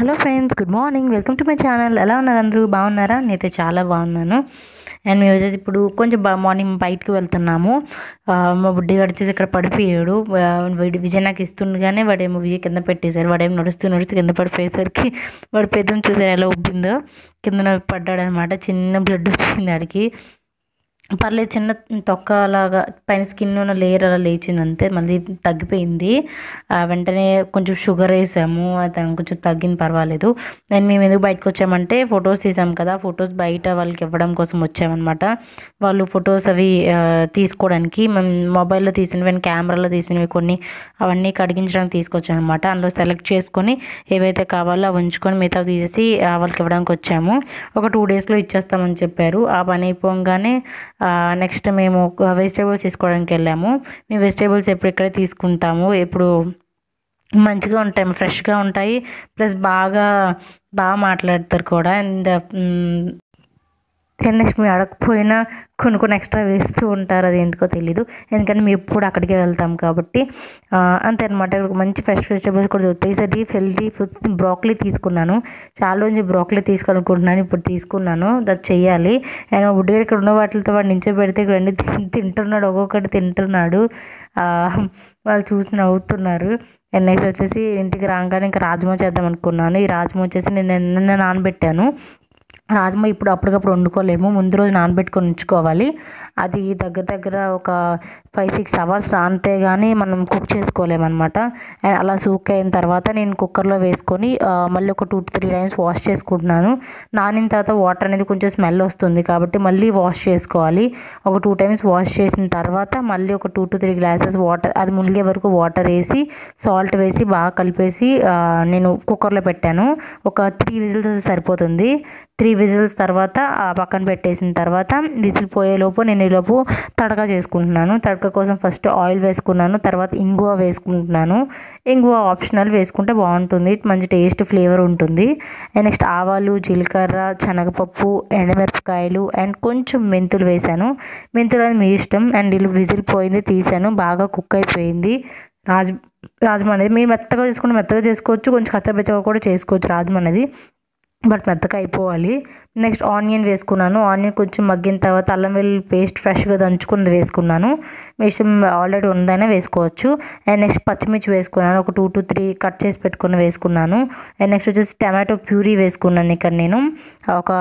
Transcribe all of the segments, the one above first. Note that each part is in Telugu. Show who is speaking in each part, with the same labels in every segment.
Speaker 1: Hello friends good morning. Welcome to my channel. ఎలా ఉన్నారు అందరూ? బాగున్నారా? నేనైతే చాలా బాగున్నాను. అండ్ మేము వచ్చేసి ఇప్పుడు కొంచెం బా మార్నింగ్ బయటకు వెళ్తున్నాము. మా బుడ్డి గారు వచ్చేసి ఇక్కడ పడిపోయాడు. విజయ్ నాకు ఇస్తుండగానే వాడేమో విజయ్ కింద పెట్టేశారు. వాడేమో నడుస్తూ నడుస్తూ కింద పడిపోయేసరికి వాడు పెద్దం చూసారు ఎలా ఉబ్బిందో. కింద పడ్డాడు అనమాట చిన్న బ్లడ్ వచ్చింది ఆడికి. పర్లేదు చిన్న తొక్క అలాగా పైన స్కిన్ ఉన్న లేయర్ అలా లేచింది అంతే మళ్ళీ తగ్గిపోయింది. వెంటనే కొంచెం షుగర్ వేసాము అది కొంచెం తగ్గింది పర్వాలేదు. నేను మేము ఎందుకు బయటకు వచ్చామంటే ఫొటోస్ తీసాం కదా ఫొటోస్ బయట వాళ్ళకి ఇవ్వడం కోసం వచ్చామన్నమాట. వాళ్ళు ఫొటోస్ అవి తీసుకోవడానికి మేము మొబైల్లో తీసినవి కెమెరాలో తీసినవి కొన్ని అవన్నీ కడిగించడానికి తీసుకొచ్చామన్నమాట. అందులో సెలెక్ట్ చేసుకొని ఏవైతే కావాలో అవి ఉంచుకొని మిగతా తీసేసి వాళ్ళకి ఇవ్వడానికి వచ్చాము. ఒక టూ డేస్లో ఇచ్చేస్తామని చెప్పారు. ఆ పని అయిపోగానే నెక్స్ట్ మేము వెజిటేబుల్స్ తీసుకోవడానికి వెళ్ళాము. మేము వెజిటేబుల్స్ ఎప్పుడు ఇక్కడే తీసుకుంటాము. ఎప్పుడు మంచిగా ఉంటాయి ఫ్రెష్గా ఉంటాయి. ప్లస్ బాగా బాగా మాట్లాడతారు కూడా. అండ్ ధనలక్ష్మి మేము అడగకపోయినా కొన్ని కొన్ని ఎక్స్ట్రా వేస్తూ ఉంటారు అది ఎందుకో తెలీదు. ఎందుకంటే మేము ఎప్పుడు అక్కడికే వెళ్తాం కాబట్టి అంతే అనమాట ఇక్కడ మంచి ఫ్రెష్ వెజిటేబుల్స్ కూడా దొరుకుతాయి. ఈసారి హెల్దీ ఫుడ్ బ్రోకలీ తీసుకున్నాను. చాలా రోజు బ్రోకలీ తీసుకోవాలనుకుంటున్నాను. ఇప్పుడు తీసుకున్నాను. అది చెయ్యాలి. అండ్ మా ఇక్కడ ఉన్న వాటితో వాడు నించో పెడితే ఇక్కడ అన్ని తింటున్నాడు. ఒక్కొక్కటి తింటున్నాడు. వాళ్ళు చూసి నవ్వుతున్నారు. అండ్ నెక్స్ట్ వచ్చేసి ఇంటికి రాగానే ఇంకా రాజ్మా చేద్దాం అనుకున్నాను. ఈ రాజ్మా వచ్చేసి నేను నిన్న నానబెట్టాను. రాజ్మా ఇప్పుడు అప్పటికప్పుడు వండుకోలేము. ముందు రోజు నానబెట్టుకొని ఉంచుకోవాలి. అది దగ్గర దగ్గర ఒక ఫైవ్ సిక్స్ అవర్స్ నానితే కానీ మనం కుక్ చేసుకోలేమన్నమాట. అలా సూక్ అయిన తర్వాత నేను కుక్కర్లో వేసుకొని మళ్ళీ ఒక టూ త్రీ టైమ్స్ వాష్ చేసుకుంటున్నాను. నానిన తర్వాత వాటర్ అనేది కొంచెం స్మెల్ వస్తుంది కాబట్టి మళ్ళీ వాష్ చేసుకోవాలి. ఒక టూ టైమ్స్ వాష్ చేసిన తర్వాత మళ్ళీ ఒక two to three glasses water అది మునిగే వరకు వాటర్ వేసి సాల్ట్ వేసి బాగా కలిపేసి నేను కుక్కర్లో పెట్టాను. ఒక త్రీ విజిల్స్ సరిపోతుంది. త్రీ విజిల్స్ తర్వాత ఆ పక్కన పెట్టేసిన తర్వాత విజిల్ పోయేలోపు నేను ఈలోపు తడక చేసుకుంటున్నాను. తడక కోసం ఫస్ట్ ఆయిల్ వేసుకున్నాను తర్వాత ఇంగువ వేసుకుంటున్నాను. ఇంగువ ఆప్షనల్ వేసుకుంటే బాగుంటుంది. మంచి టేస్ట్ ఫ్లేవర్ ఉంటుంది. అండ్ నెక్స్ట్ ఆవాలు జీలకర్ర శనగపప్పు ఎండమిరపకాయలు అండ్ కొంచెం మెంతులు వేశాను. మెంతులు అనేది మీ ఇష్టం. అండ్ ఇల్లు విజిల్ పోయింది తీసాను బాగా కుక్ అయిపోయింది. రాజ్ రాజమా అనేది మీరు మెత్తగా చేసుకుంటే మెత్తగా చేసుకోవచ్చు. కొంచెం కచ్చబెచ్చగా కూడా చేసుకోవచ్చు రాజమా అనేది. బట్ మెత్తగా అయిపోవాలి. నెక్స్ట్ ఆనియన్ వేసుకున్నాను. ఆనియన్ కొంచెం మగ్గిన తర్వాత అల్లం వెల్లుల్లి పేస్ట్ ఫ్రెష్గా దంచుకున్నది వేసుకున్నాను. మీ ఇష్టం ఆల్రెడీ ఉందైనా వేసుకోవచ్చు. అండ్ నెక్స్ట్ పచ్చిమిర్చి వేసుకున్నాను. ఒక టూ టు త్రీ కట్ చేసి పెట్టుకుని వేసుకున్నాను. అండ్ నెక్స్ట్ వచ్చేసి టమాటో ప్యూరీ వేసుకున్నాను ఇక్కడ నేను. ఒక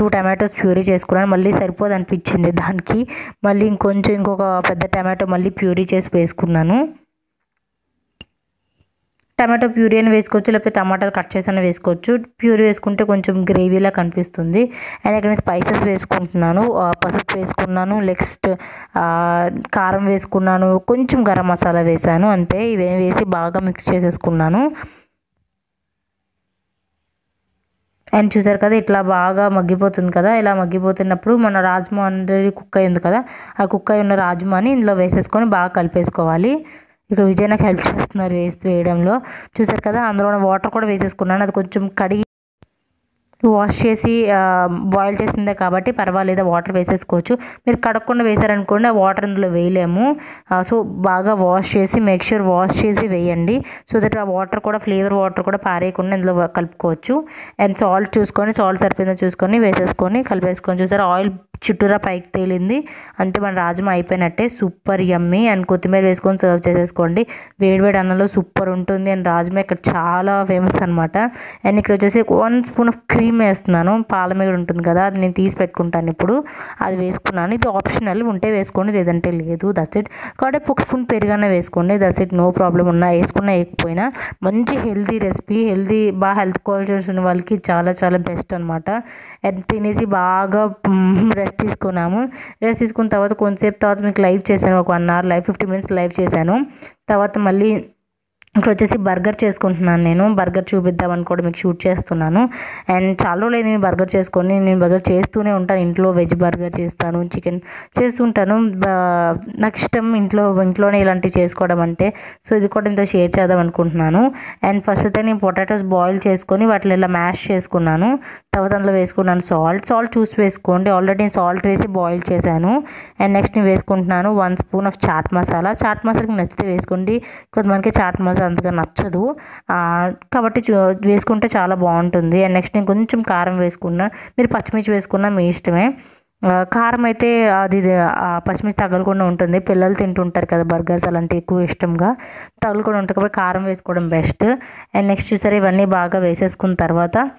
Speaker 1: టూ టమాటోస్ ప్యూరీ చేసుకున్నాను. మళ్ళీ సరిపోదు అనిపించింది దానికి. మళ్ళీ ఇంకొంచెం ఇంకొక పెద్ద టమాటో మళ్ళీ ప్యూరీ చేసి వేసుకున్నాను. టమాటో ప్యూరీ అని వేసుకోవచ్చు లేకపోతే టమాటాలు కట్ చేసి అని వేసుకోవచ్చు. ప్యూరీ వేసుకుంటే కొంచెం గ్రేవీలా కనిపిస్తుంది. అండ్ ఇక్కడ స్పైసెస్ వేసుకుంటున్నాను పసుపు వేసుకున్నాను నెక్స్ట్ కారం వేసుకున్నాను కొంచెం గరం మసాలా వేసాను అంతే. ఇవే వేసి బాగా మిక్స్ చేసేసుకున్నాను. అండ్ చూసారు కదా ఇట్లా బాగా మగ్గిపోతుంది కదా. ఇలా మగ్గిపోతున్నప్పుడు మన రాజ్మా ఆల్రెడీ కుక్ అయింది కదా. ఆ కుక్ అయి ఉన్న రాజ్మాని ఇందులో వేసేసుకొని బాగా కలిపేసుకోవాలి. ఇక్కడ విజయ్ నాకు హెల్ప్ చేస్తున్నారు వేసి వేయడంలో. చూసారు కదా అందులో వాటర్ కూడా వేసేసుకున్నాను. అది కొంచెం కడిగి వాష్ చేసి బాయిల్ చేసిందే కాబట్టి పర్వాలేదు వాటర్ వేసేసుకోవచ్చు. మీరు కడగకుండా వేసారనుకోండి ఆ వాటర్ అందులో వేయలేము. సో బాగా వాష్ చేసి మేక్ షూర్ వాష్ చేసి వేయండి. సో దట్ ఆ వాటర్ కూడా ఫ్లేవర్ వాటర్ కూడా పారేయకుండా ఇందులో కలుపుకోవచ్చు. అండ్ సాల్ట్ చూసుకొని సాల్ట్ సరిపోయిందో చూసుకొని వేసేసుకొని కలిపేసుకొని చూసారు? ఆయిల్ చుట్టూరా పైకి తేలింది. అంతే మన రాజమా అయిపోయినట్టే. సూపర్ యమ్మీ అండ్ కొత్తిమీర వేసుకొని సర్వ్ చేసేసుకోండి. వేడివేడి అన్నంలో సూపర్ ఉంటుంది. అండ్ రాజమా ఇక్కడ చాలా ఫేమస్ అనమాట అండ్ ఇక్కడ వచ్చేసి వన్ స్పూన్ ఆఫ్ క్రీమ్ వేస్తున్నాను పాల ఉంటుంది కదా అది నేను తీసి పెట్టుకుంటాను ఇప్పుడు అది వేసుకున్నాను. ఇది ఆప్షనల్ ఉంటే వేసుకోండి లేదంటే లేదు దట్స్ ఇట్ కాబట్టి ఒక స్పూన్ పెరుగన్న వేసుకోండి దట్స్ ఇట్ నో ప్రాబ్లం ఉన్నా వేసుకున్నా వేయకపోయినా మంచి హెల్తీ రెసిపీ హెల్తీ బాగా హెల్త్ క్వాలిటీస్ ఉన్న వాళ్ళకి చాలా చాలా బెస్ట్ అనమాట అండ్ తినేసి బాగా రెస్ట్ తీసుకున్నాము. రెస్ట్ తీసుకున్న తర్వాత కొంతసేపు తర్వాత మీకు లైవ్ చేశాను ఒక one hour live fifty minutes live చేశాను. తర్వాత మళ్ళీ ఇక్కడ వచ్చేసి బర్గర్ చేసుకుంటున్నాను నేను. బర్గర్ చూపిద్దామని కూడా మీకు షూట్ చేస్తున్నాను. అండ్ చాలా లేదు నేను బర్గర్ చేసుకొని నేను బర్గర్ చేస్తూనే ఉంటాను. ఇంట్లో వెజ్ బర్గర్ చేస్తాను చికెన్ చేస్తుంటాను నాకు ఇష్టం ఇంట్లో ఇంట్లోనే ఇలాంటివి చేసుకోవడం అంటే. సో ఇది కూడా ఇంత షేర్ చేద్దాం అనుకుంటున్నాను. అండ్ ఫస్ట్ అయితే నేను పొటాటోస్ బాయిల్ చేసుకొని వాటిని ఇలా మ్యాష్ చేసుకున్నాను. తర్వాత అందులో వేసుకున్నాను సాల్ట్. సాల్ట్ చూసి వేసుకోండి. ఆల్రెడీ నేను సాల్ట్ వేసి బాయిల్ చేశాను. అండ్ నెక్స్ట్ నేను వేసుకుంటున్నాను one spoon of chaat masala. Chaat మసాలాకి నచ్చితే వేసుకోండి. కొంతమందికి చాట్ మసాలా అంతగా నచ్చదు. కాబట్టి చూ- వేసుకుంటే చాలా బాగుంటుంది. అండ్ నెక్స్ట్ నేను కొంచెం కారం వేసుకున్నా మీరు పచ్చిమిర్చి వేసుకున్నా మీ ఇష్టమే. కారం అయితే అది పచ్చిమిర్చి తగలకుండా ఉంటుంది. పిల్లలు తింటుంటారు కదా బర్గర్స్ అలాంటివి ఎక్కువ ఇష్టంగా. తగలకుండా ఉంటుంది కాబట్టి కారం వేసుకోవడం బెస్ట్. అండ్ నెక్స్ట్ చూసారు ఇవన్నీ బాగా వేసేసుకున్న తర్వాత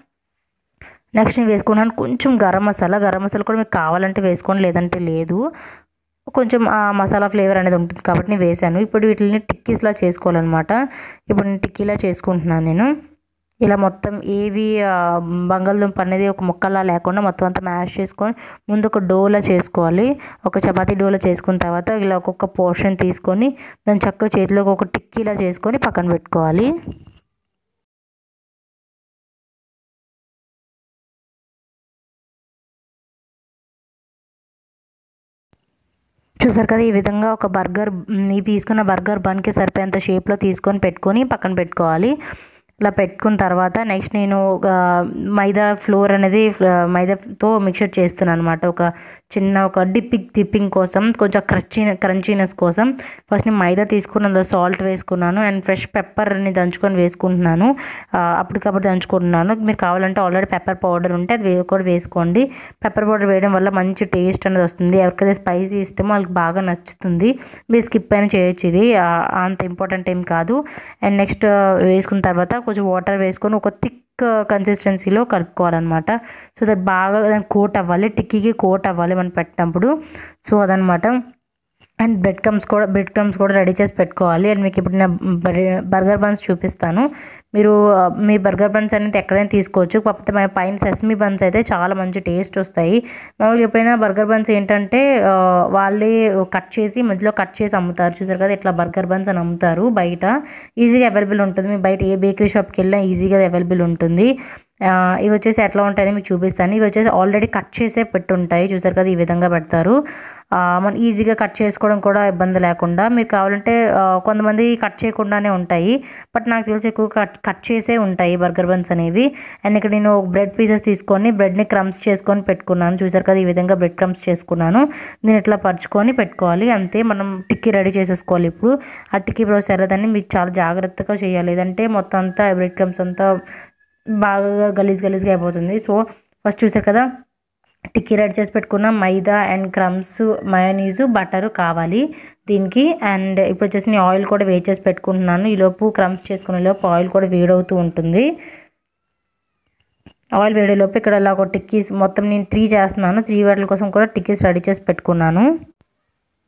Speaker 1: నెక్స్ట్ నేను వేసుకున్నాను కొంచెం గరం మసాలా. గరం మసాలా కూడా మీకు కావాలంటే వేసుకోండి లేదంటే లేదు. కొంచెం ఆ మసాలా ఫ్లేవర్ అనేది ఉంటుంది కాబట్టి నేను వేసాను ఇప్పుడు వీటిని టిక్కీస్లా చేసుకోవాలన్నమాట. ఇప్పుడు నేను టిక్కీలా చేసుకుంటున్నాను నేను. ఇలా మొత్తం ఏవి బంగాళదుంప అనేది ఒక ముక్కలా లేకుండా మొత్తం అంతా మ్యాష్ చేసుకొని ముందు ఒక డోలా చేసుకోవాలి. ఒక చపాతీ డోలా చేసుకున్న తర్వాత ఇలా ఒక్కొక్క పోర్షన్ తీసుకొని దాని చక్కగా చేతిలో ఒక టిక్కీలా చేసుకొని పక్కన పెట్టుకోవాలి. చూసారు కదా ఈ విధంగా ఒక బర్గర్ ఈ తీసుకున్న బర్గర్ బన్కి సరిపోయేంత షేప్లో తీసుకొని పెట్టుకొని పక్కన పెట్టుకోవాలి. ఇలా పెట్టుకున్న తర్వాత నెక్స్ట్ నేను ఒక మైదా ఫ్లోర్ అనేది మైదాతో మిక్చర్ చేస్తున్నాను అనమాట ఒక చిన్న ఒక డిప్పింగ్ డిప్పింగ్ కోసం కొంచెం క్రచీ క్రంచీనెస్ కోసం. ఫస్ట్ నేను మైదా తీసుకున్న సాల్ట్ వేసుకున్నాను అండ్ ఫ్రెష్ పెప్పర్ని దంచుకొని వేసుకుంటున్నాను. అప్పటికప్పుడు దంచుకుంటున్నాను. మీరు కావాలంటే ఆల్రెడీ పెప్పర్ పౌడర్ ఉంటే అది వే- కూడా వేసుకోండి. పెప్పర్ పౌడర్ వేయడం వల్ల మంచి టేస్ట్ అనేది వస్తుంది. ఎవరికైతే స్పైసీ ఇష్టమో వాళ్ళకి బాగా నచ్చుతుంది. మీరు స్కిప్ అయినా చేయొచ్చు ఇది. అంత ఇంపార్టెంట్ ఏం కాదు. అండ్ నెక్స్ట్ వేసుకున్న తర్వాత కొంచెం వాటర్ వేసుకొని ఒక థిక్ కన్సిస్టెన్సీలో కలుపుకోవాలన్నమాట. సో దట్ బాగా దానికి కోట్ అవ్వాలి టిక్కీకి కోట్ అవ్వాలి మనం పెట్టినప్పుడు. సో అదనమాట అండ్ బ్రెడ్ క్రమ్స్ కూడా బ్రెడ్ క్రమ్స్ కూడా రెడీ చేసి పెట్టుకోవాలి. అండ్ మీకు ఇప్పుడు నేను బర్గర్ బన్స్ చూపిస్తాను. మీరు మీ బర్గర్ బన్స్ అనేది ఎక్కడైనా తీసుకోవచ్చు. కాకపోతే మన పైన సెసమీ బన్స్ అయితే చాలా మంచి టేస్ట్ వస్తాయి. మామూలుగా ఎప్పుడైనా బర్గర్ బన్స్ ఏంటంటే వాళ్ళే కట్ చేసి మధ్యలో కట్ చేసి అమ్ముతారు. చూసారు కదా ఇట్లా బర్గర్ బన్స్ అని అమ్ముతారు బయట. ఈజీగా అవైలబుల్ ఉంటుంది. మీ బయట ఏ బేకరీ షాప్కి వెళ్ళినా ఈజీగా అవైలబుల్ ఉంటుంది. ఇవి వచ్చేసి ఎట్లా ఉంటాయని మీకు చూపిస్తాను. ఇవి వచ్చేసి ఆల్రెడీ కట్ చేసే పెట్టుంటాయి చూసారు కదా ఈ విధంగా పెడతారు. మనం ఈజీగా కట్ చేసుకోవడం కూడా ఇబ్బంది లేకుండా మీరు కావాలంటే కొంతమంది కట్ చేయకుండానే ఉంటాయి. బట్ నాకు తెలిసి ఎక్కువ కట్ కట్ చేసే ఉంటాయి బర్గర్ బన్స్ అనేవి. అండ్ ఇక్కడ నేను బ్రెడ్ పీసెస్ తీసుకొని బ్రెడ్ని క్రమ్స్ చేసుకొని పెట్టుకున్నాను. చూసారు కదా ఈ విధంగా బ్రెడ్ క్రమ్స్ చేసుకున్నాను. దీన్ని ఇట్లా పరుచుకొని పెట్టుకోవాలి. అంతే మనం టిక్కీ రెడీ చేసేసుకోవాలి ఇప్పుడు. ఆ టిక్కీ ప్రాసెస్ దాన్ని మీరు చాలా జాగ్రత్తగా చేయాలి. లేదంటే మొత్తం అంతా బ్రెడ్ క్రమ్స్ అంతా బాగా గలీజ్ గలీజ్గా అయిపోతుంది. సో ఫస్ట్ చూసారు కదా టిక్కీ రెడీ చేసి పెట్టుకున్న maida and crumbs mayonnaise butter కావాలి దీనికి. అండ్ ఇప్పుడు వచ్చేసి నేను ఆయిల్ కూడా వేడి చేసి పెట్టుకుంటున్నాను. ఈలోపు క్రమ్స్ చేసుకునే లోపు ఆయిల్ కూడా వేడవుతూ ఉంటుంది. ఆయిల్ వేడేలోపు ఇక్కడ ఇలా ఒక టిక్కీస్ మొత్తం నేను త్రీ చేస్తున్నాను. త్రీ వేటల కోసం కూడా టిక్కీస్ రెడీ చేసి పెట్టుకున్నాను.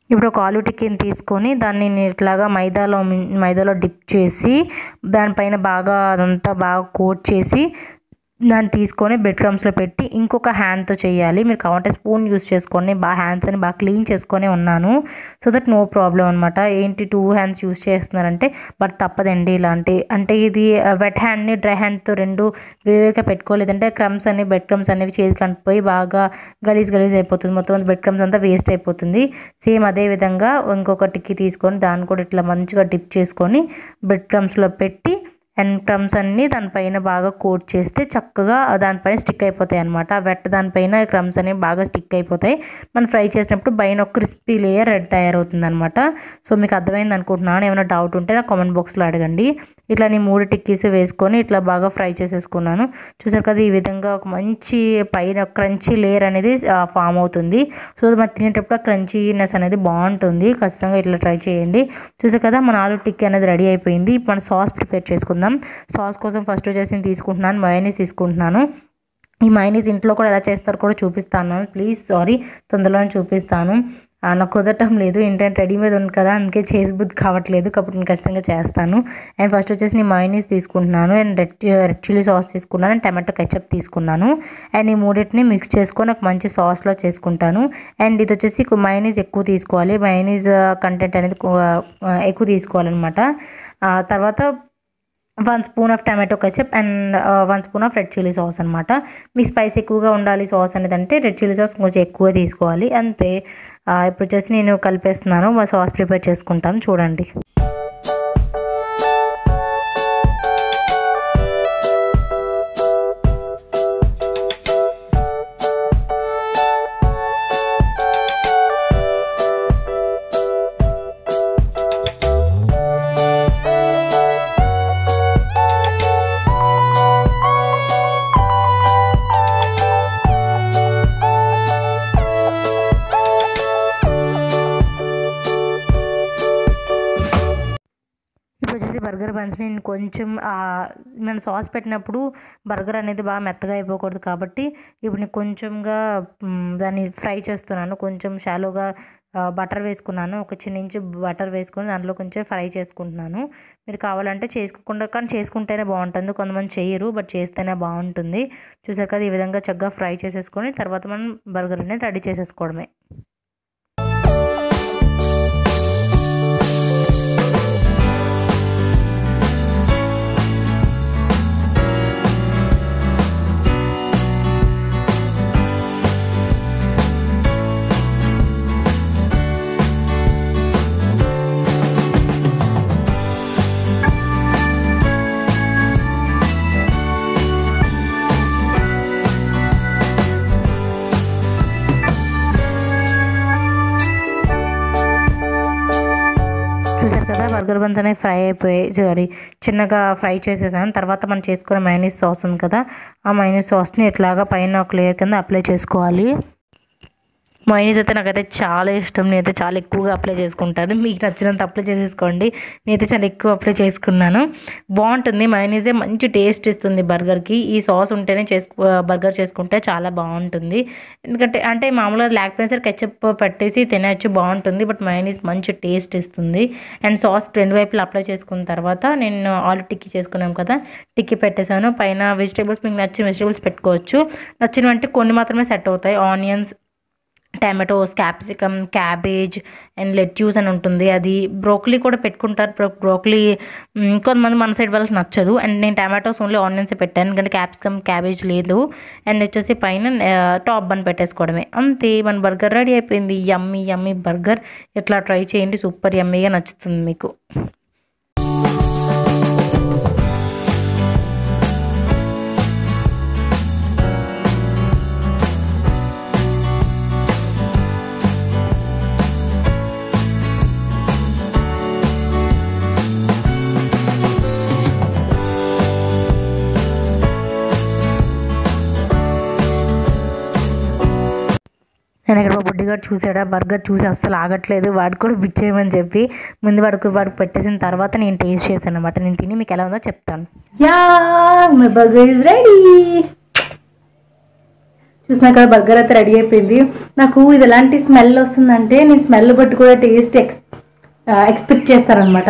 Speaker 1: ఇప్పుడు ఒక ఆలు టికెన్ తీసుకొని దాన్ని ఇట్లాగా మైదాలో మైదాలో డిప్ చేసి దానిపైన బాగా అదంతా బాగా కోట్ చేసి దాన్ని తీసుకొని బెడ్ క్రమ్స్లో పెట్టి ఇంకొక హ్యాండ్తో చేయాలి. మీరు కావాలంటే స్పూన్ యూస్ చేసుకొని బాగా హ్యాండ్స్ అని బాగా క్లీన్ చేసుకొని ఉన్నాను. సో దట్ నో ప్రాబ్లం అనమాట ఏంటి టూ హ్యాండ్స్ యూస్ చేస్తున్నారంటే బట్ తప్పదండి ఇలాంటి అంటే ఇది వెట్ హ్యాండ్ని డ్రై హ్యాండ్తో రెండు వేరుగా పెట్టుకోలేదంటే క్రమ్స్ అని బెడ్ క్రమ్స్ అనేవి చేతికి అంటిపోయి బాగా గలీజ్ గలీజ్ అయిపోతుంది. మొత్తం బెడ్ క్రమ్స్ అంతా వేస్ట్ అయిపోతుంది. సేమ్ అదే విధంగా ఇంకొకటికి తీసుకొని దాన్ని కూడా ఇట్లా మంచిగా డిప్ చేసుకొని బెడ్ క్రమ్స్లో పెట్టి అండ్ క్రమ్స్ అన్నీ దానిపైన బాగా కోట్ చేస్తే చక్కగా దానిపైన స్టిక్ అయిపోతాయి అనమాట వెట్ట దానిపైన క్రమ్స్ అనేవి బాగా స్టిక్ అయిపోతాయి. మనం ఫ్రై చేసినప్పుడు పైన ఒక క్రిస్పీ లేయర్ రెడ్ తయారవుతుంది అనమాట సో మీకు అర్థమైంది అనుకుంటున్నాను. ఏమైనా డౌట్ ఉంటే నా కామెంట్ బాక్స్లో అడగండి. ఇట్లా నేను మూడు టిక్కీస్ వేసుకొని ఇట్లా బాగా ఫ్రై చేసేసుకున్నాను. చూసారు కదా ఈ విధంగా ఒక మంచి పైన క్రంచీ లేయర్ అనేది ఫామ్ అవుతుంది. సో మనం తినేటప్పుడు క్రంచీనెస్ అనేది బాగుంటుంది. ఖచ్చితంగా ఇట్లా ట్రై చేయండి. చూసారు కదా మన ఆలు టిక్కీ అనేది రెడీ అయిపోయింది. ఇప్పుడు మన సాస్ ప్రిపేర్ చేసుకుందాం. సాస్ కోసం ఫస్ట్ వచ్చేసి నేను తీసుకుంటున్నాను. మయోనీస్ తీసుకుంటున్నాను. ఈ మైనీస్ ఇంట్లో కూడా ఎలా చేస్తారో కూడా చూపిస్తాను ప్లీజ్ సారీ తొందరలోనే చూపిస్తాను. నాకు కుదరటం లేదు. ఏంటంటే రెడీమేడ్ ఉంది కదా అందుకే చేసి బుద్ధి కావట్లేదు. కాబట్టి నేను ఖచ్చితంగా చేస్తాను. అండ్ ఫస్ట్ వచ్చేసి నేను మయోనీస్ తీసుకుంటున్నాను. And red red chilli sauce తీసుకున్నాను. అండ్ టమాటో కెచప్ తీసుకున్నాను. అండ్ ఈ మూడింటిని మిక్స్ చేసుకొని ఒక మంచి సాస్లో చేసుకుంటాను. అండ్ ఇది వచ్చేసి మైనీస్ ఎక్కువ తీసుకోవాలి. మయోనీస్ కంటెంట్ uh, అనేది uh, uh, ఎక్కువ తీసుకోవాలన్నమాట. తర్వాత one spoon of tomato ketchup and one spoon of red chilli sauce అనమాట మీ స్పైస్ ఎక్కువగా ఉండాలి సాస్ అనేది అంటే రెడ్ చిల్లీ సాస్ కొంచెం ఎక్కువ తీసుకోవాలి. అంతే. ఇప్పుడు వచ్చేసి నేను కలిపేస్తున్నాను. మా సాస్ ప్రిపేర్ చేసుకుంటాను చూడండి. మనం సాస్ పెట్టినప్పుడు బర్గర్ అనేది బాగా మెత్తగా అయిపోకూడదు కాబట్టి ఇప్పుడు నేను కొంచెంగా దాన్ని ఫ్రై చేస్తున్నాను. కొంచెం షాలోగా బటర్ వేసుకున్నాను. ఒక చిన్న ఇంచు బటర్ వేసుకొని దాంట్లో కొంచెం ఫ్రై చేసుకుంటున్నాను. మీరు కావాలంటే చేసుకోకుండా కానీ చేసుకుంటేనే బాగుంటుంది. కొంతమంది చేయరు బట్ చేస్తేనే బాగుంటుంది. చూసారు కదా ఈ విధంగా చక్కగా ఫ్రై చేసేసుకొని తర్వాత మనం బర్గర్ అనేది రెడీ చేసేసుకోవడమే. బర్గర్ అనేవి ఫ్రై అయిపోయి సారీ చిన్నగా ఫ్రై చేసేసాను. తర్వాత మనం చేసుకునే మైనీస్ సాస్ ఉంది కదా ఆ మైనీస్ సాస్ని ఇట్లాగా పైన ఒక లేయర్ కింద అప్లై చేసుకోవాలి. మైనీస్ అయితే నాకైతే చాలా ఇష్టం. నేనైతే చాలా ఎక్కువగా అప్లై చేసుకుంటాను. మీకు నచ్చినంత అప్లై చేసేసుకోండి. నేనైతే చాలా ఎక్కువ అప్లై చేసుకున్నాను. బాగుంటుంది. మైనీసే మంచి టేస్ట్ ఇస్తుంది బర్గర్కి ఈ సాస్ ఉంటేనే చేసుకు బర్గర్ చేసుకుంటే చాలా బాగుంటుంది. ఎందుకంటే అంటే మామూలుగా లేకపోయినా సరే కెచ్చప్ పెట్టేసి తినచ్చు బాగుంటుంది. బట్ మైనీస్ మంచి టేస్ట్ ఇస్తుంది. అండ్ సాస్ రెండు వైపులా అప్లై చేసుకున్న తర్వాత నేను ఆలు టిక్కీ చేసుకున్నాం కదా టిక్కీ పెట్టేశాను. పైన వెజిటేబుల్స్ మీకు నచ్చిన వెజిటేబుల్స్ పెట్టుకోవచ్చు. నచ్చినవంటే కొన్ని మాత్రమే సెట్ అవుతాయి. Onions tomatoes capsicum cabbage and lettuce అని ఉంటుంది. అది బ్రోకలీ కూడా పెట్టుకుంటారు. బ్రో బ్రోకలీ కొంతమంది మన సైడ్ వాళ్ళకి నచ్చదు. అండ్ నేను టమాటోస్ ఓన్లీ ఆనియన్స్ పెట్టాను. ఎందుకంటే క్యాప్సికమ్ క్యాబేజ్ లేదు. అండ్ వచ్చేసి పైన టాప్ బన్ పెట్టేసుకోవడమే. అంతే మన బర్గర్ రెడీ అయిపోయింది. Yummy yummy burger. ఇట్లా ట్రై చేయండి. సూపర్ యమ్మీగా నచ్చుతుంది మీకు. నేను చూసాడా? బర్గర్ చూసి అస్సలు ఆగట్లేదు. వాడు కూడా బిచ్చేయమని చెప్పి ముందు వాడికి వాడు పెట్టేసిన తర్వాత నేను టేస్ట్ చేశాను అనమాట నేను తిని మీకు ఎలా ఉందో చెప్తాను. Yeah my burger is ready చూసినా కదా బర్గర్ అయితే రెడీ అయిపోయింది. నాకు ఇది ఎలాంటి స్మెల్ వస్తుందంటే నేను స్మెల్ బట్టి కూడా టేస్ట్ ఎక్స్ ఎక్స్పెక్ట్ చేస్తారనమాట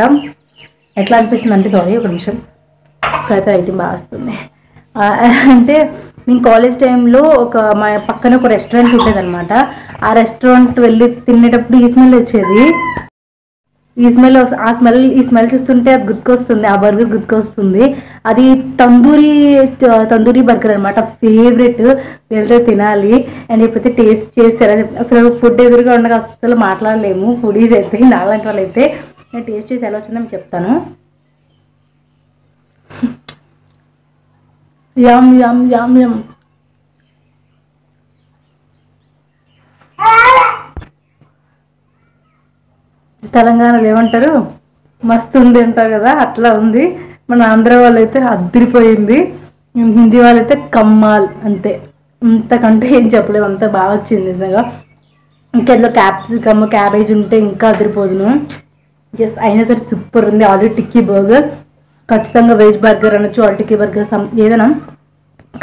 Speaker 1: ఎట్లా అనిపిస్తుంది అంటే సారీ ఒక నిమిషం. అయితే ఐటమ్ బాగా వస్తుంది. అంటే నేను కాలేజ్ టైంలో ఒక మా పక్కన ఒక రెస్టారెంట్ ఉండేదన్నమాట. ఆ రెస్టారెంట్ వెళ్ళి తినేటప్పుడు ఈ స్మెల్ వచ్చేది. ఈ స్మెల్ ఆ స్మెల్ ఈ స్మెల్ చూస్తుంటే అది గుర్తుకొస్తుంది ఆ బర్గర్ గుర్తుకొస్తుంది. అది తందూరి తందూరి బర్గర్ అనమాట ఫేవరెట్ వెళ్తే తినాలి. అని చెప్పైతే టేస్ట్ చేస్తారు అసలు ఫుడ్ ఎదురుగా ఉండగా అసలు మాట్లాడలేము. ఫుడీస్ అయితే నాలాంటి వాళ్ళు అయితే. నేను టేస్ట్ చేసి ఎలా వచ్చిందో చెప్తాను. యమ్ yum, yum, yum. తెలంగాణలో ఏమంటారు మస్తు ఉంది అంటారు కదా అట్లా ఉంది. మన ఆంధ్ర వాళ్ళు అయితే అద్దరిపోయింది. హిందీ వాళ్ళైతే కమ్మాల్ అంతే. ఇంతకంటే ఏం చెప్పలేము అంత బాగా వచ్చింది నిజంగా. ఇంకా క్యాప్సికమ్ క్యాబేజ్ ఉంటే ఇంకా అదిరిపోదును. జస్ట్ అయినా సరే సూపర్ ఉంది. ఆల్రెడీ టిక్కీ బర్గర్ ఖచ్చితంగా వెజ్ బర్గర్ అనొచ్చు అల్టికి బర్గర్ సమ్ ఏదైనా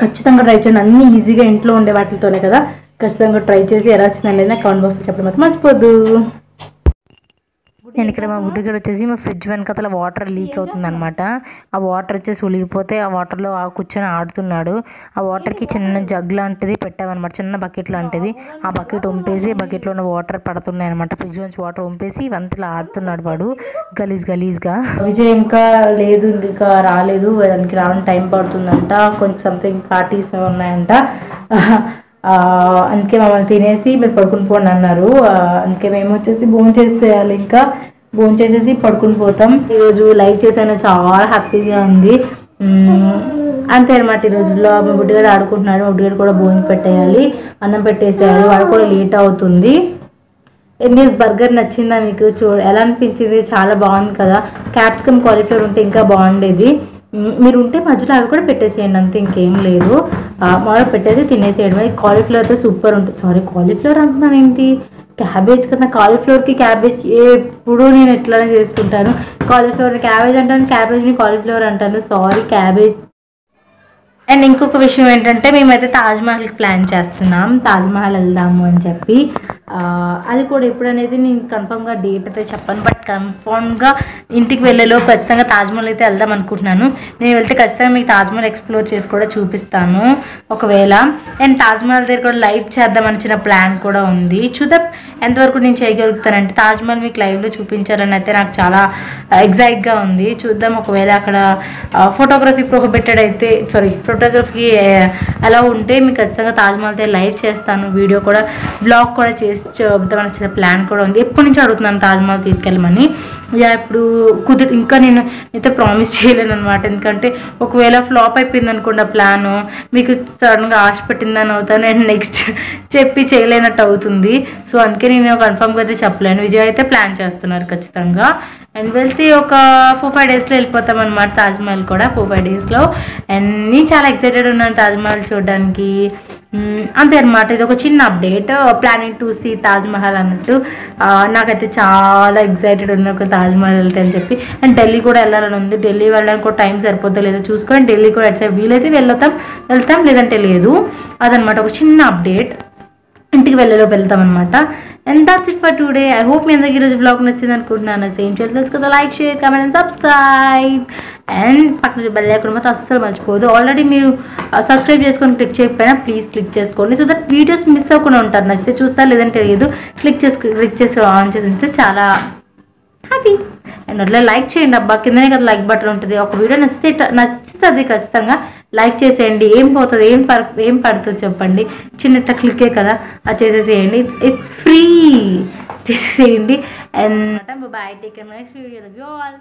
Speaker 1: ఖచ్చితంగా ట్రై చేయండి. అన్ని ఈజీగా ఇంట్లో ఉండే వాటితోనే కదా. ఖచ్చితంగా ట్రై చేసి ఎలా వచ్చింది అనేది నాకు కామెంట్ బాక్స్లో చెప్పడం మాత్రం మర్చిపోద్దు. నేను ఇక్కడ మా బుడ్డిగడ వచ్చేసి మా ఫ్రిడ్జ్ వెనకతల వాటర్ లీక్ అవుతుంది అనమాట ఆ వాటర్ వచ్చేసి ఉలిగిపోతే ఆ వాటర్లో ఆ కూర్చొని ఆడుతున్నాడు. ఆ వాటర్కి చిన్న జగ్ లాంటిది పెట్టామన్నమాట చిన్న బకెట్ లాంటిది. ఆ బకెట్ ఉంపేసి బకెట్లో ఉన్న వాటర్ పడుతున్నాయి అనమాట ఫ్రిడ్జ్ నుంచి వాటర్ ఉంపేసి ఇవంతలా ఆడుతున్నాడు వాడు. గలీజ్ గలీజ్గా. విజయ్ ఇంకా లేదు ఇంకా రాలేదు. దానికి రావడానికి టైం పడుతుందంట. కొంచెం సంథింగ్ పార్టీస్ ఉన్నాయంట. అందుకే మమ్మల్ని తినేసి మీరు పడుకుని పోండి అన్నారు. అందుకే మేము వచ్చేసి భోజనం చేసేయాలి ఇంకా. భోజనం చేసేసి పడుకుని పోతాం. ఈరోజు లైక్ చేశాను చాలా హ్యాపీగా ఉంది. అంతే అనమాట ఈ రోజుల్లో. మా బుడ్డిగాడు ఆడుకుంటున్నాడు మా బుడ్డిగాడు కూడా భోజనం పెట్టేయాలి అన్నం పెట్టేసేయాలి. వాడు కూడా లేట్ అవుతుంది. ఎన్ని బర్గర్ నచ్చిందా మీకు? చూ ఎలా అనిపించింది? చాలా బాగుంది కదా. క్యాప్సికమ్ కాలీఫ్లవర్ ఉంటే ఇంకా బాగుండేది. మీరు ఉంటే మధ్యలో అవి కూడా పెట్టేసేయండి అంతే ఇంకేం లేదు. ఆ, పెట్టేసి తినేసేయడమే. కాలీఫ్లవర్ అయితే సూపర్ ఉంటుంది. సారీ కాలీఫ్లవర్ అంటున్నాను ఏంటి? క్యాబేజ్ కదా కాలీఫ్లవర్కి క్యాబేజ్కి ఎప్పుడూ నేను ఎట్లా చేస్తుంటాను. కాలీఫ్లవర్ని క్యాబేజ్ అంటాను క్యాబేజ్ని కాలీఫ్లవర్ అంటాను. సారీ క్యాబేజ్ అండ్ ఇంకొక విషయం ఏంటంటే మేమైతే తాజ్మహల్కి ప్లాన్ చేస్తున్నాం. తాజ్మహల్ వెళ్దాము అని చెప్పి. అది కూడా ఎప్పుడనేది నేను కన్ఫామ్గా డేట్ అయితే చెప్పాను బట్ కన్ఫామ్గా ఇంటికి వెళ్ళలో ఖచ్చితంగా తాజ్మహల్ అయితే వెళ్దాం అనుకుంటున్నాను. నేను వెళ్తే ఖచ్చితంగా మీకు తాజ్మహల్ ఎక్స్ప్లోర్ చేసి కూడా చూపిస్తాను ఒకవేళ. అండ్ తాజ్మహల్ దగ్గర కూడా లైవ్ చేద్దామని చిన్న ప్లాన్ కూడా ఉంది. చూద్దాం ఎంతవరకు నేను చేయగలుగుతానంటే తాజ్మహల్ మీకు లైవ్లో చూపించాలని అయితే నాకు చాలా ఎగ్జైట్గా ఉంది. చూద్దాం ఒకవేళ అక్కడ ఫోటోగ్రఫీ ప్రొహిబిటెడ్ అయితే సారీ ఫోటోగ్రఫీ అలా ఉంటే మీకు ఖచ్చితంగా తాజ్మహల్ దగ్గర లైవ్ చేస్తాను. వీడియో కూడా బ్లాగ్ కూడా చేసి చూద్దామని చిన్న ప్లాన్ కూడా ఉంది. ఎప్పటి నుంచి అడుగుతున్నాను తాజ్మహల్ తీసుకెళ్ళమని? ఇక ఇప్పుడు కుదిరి ఇంకా నేను అయితే ప్రామిస్ చేయలేను అనమాట ఎందుకంటే ఒకవేళ ఫ్లాప్ అయిపోయింది అనుకోండి ఆ ప్లాను మీకు సడన్గా ఆశ పెట్టిందని అవుతాను అండ్ నెక్స్ట్ చెప్పి చేయలేనట్టు అవుతుంది. సో అందుకే నేను కన్ఫర్మ్గా అయితే చెప్పలేను. విజయ్ అయితే ప్లాన్ చేస్తున్నారు ఖచ్చితంగా. అండ్ వెళ్తే ఒక ఫోర్ ఫైవ్ డేస్లో వెళ్ళిపోతాం అనమాట తాజ్మహల్ కూడా ఫోర్ ఫైవ్ డేస్లో అండ్ నేను చాలా ఎక్సైటెడ్ ఉన్నాను తాజ్మహల్ చూడడానికి. అంతే అనమాట ఇది ఒక చిన్న update. Planning to see Taj Mahal అన్నట్టు. నాకైతే చాలా ఎక్సైటెడ్ ఉంది ఒక తాజ్మహల్ వెళ్తే అని చెప్పి. అండ్ ఢిల్లీ కూడా వెళ్ళాలని ఉంది. ఢిల్లీ వెళ్ళడానికి కూడా టైం సరిపోద్దో లేదో చూసుకొని ఢిల్లీ కూడా అటు వీలైతే వెళ్తాం. వెళ్తాం లేదంటే లేదు. అదనమాట ఒక చిన్న అప్డేట్. ఇంటికి వెళ్ళేలో వెళ్తాం అనమాట and that's it for today I hope మీ అందరికి ఈరోజు బ్లాగ్ నచ్చింది అనుకుంటున్నాను. సేమ్ చేయాలి కదా. Like share comment and subscribe and పక్కన బెల్ ఐకాన్ మాత్రం అస్సలు మర్చిపోదు ఆల్రెడీ మీరు సబ్స్క్రైబ్ చేసుకొని క్లిక్ చేయకపోయినా ప్లీజ్ క్లిక్ చేసుకోండి. సో దట్ వీడియోస్ మిస్ అవ్వకుండా ఉంటారు. నచ్చితే చూస్తారు లేదంటే తెలియదు. క్లిక్ చేసి క్లిక్ చేసి ఆన్ చేసి చాలా హ్యాపీ అండ్ అట్లా లైక్ చేయండి అబ్బా. కిందనే కదా లైక్ బటన్ ఉంటుంది. ఒక వీడియో నచ్చితే నచ్చుతుంది ఖచ్చితంగా. లైక్ చేసేయండి. ఏం పోతుంది? ఏం పర్ ఏం పడుతుంది చెప్పండి. చిన్నట్ట క్లిక్కే కదా. అది చేసేసేయండి. ఇట్స్ ఫ్రీ చేసేసేయండి. And bye take next video all